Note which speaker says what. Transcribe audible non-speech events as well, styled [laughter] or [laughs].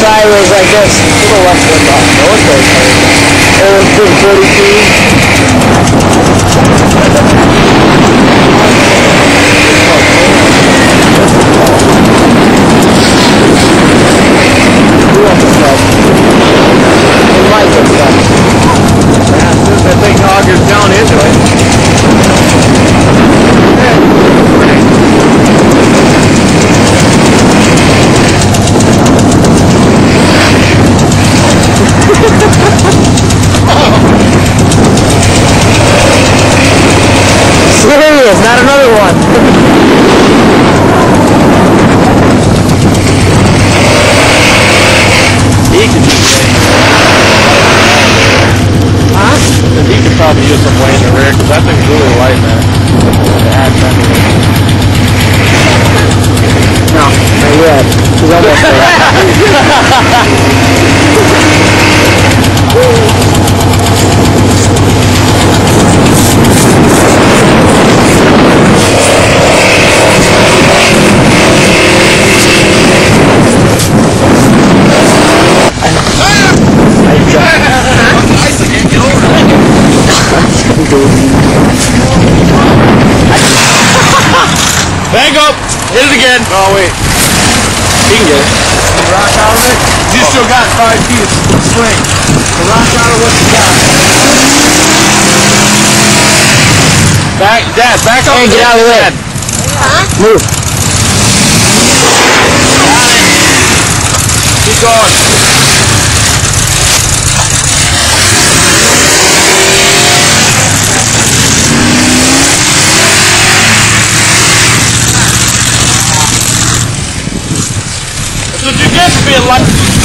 Speaker 1: sideways like this.
Speaker 2: To the left military plane.
Speaker 1: It was big 40 feet. Serious, not another one.
Speaker 2: He could use Wayne.
Speaker 1: Huh?
Speaker 2: He could probably use some Wayne in the rear, because that thing's really light, man. It.
Speaker 1: No, not yet. He's almost there. [laughs]
Speaker 2: Back up! Hit it again! Oh, wait. He can get it.
Speaker 3: rock out of it. You still got five feet of swing. The rock out of what you got.
Speaker 2: Back, Dad, back up.
Speaker 1: Hey, get out of the way.
Speaker 2: Dad.
Speaker 1: Move.
Speaker 2: Keep going. You for being like.